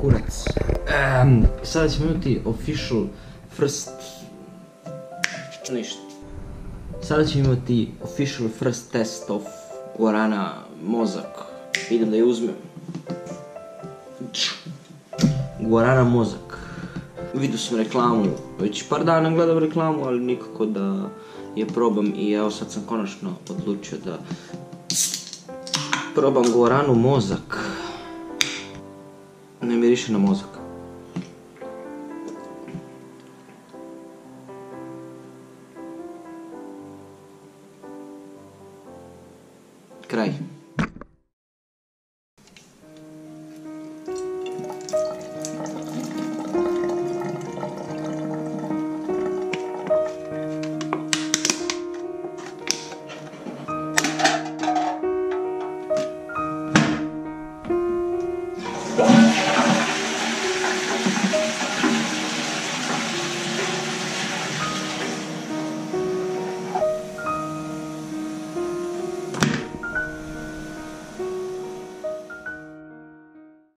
Kurac. Ehm, sada ćemo imati official first... Ništa. Sada ćemo imati official first test of Guarana mozak. Idem da je uzmem. Guarana mozak. Vidio sam reklamu, već par dana gledam reklamu, ali nikako da je probam i evo sad sam konačno odlučio da Probam guaranu mozak. Ne miriše na mozak. Kraj.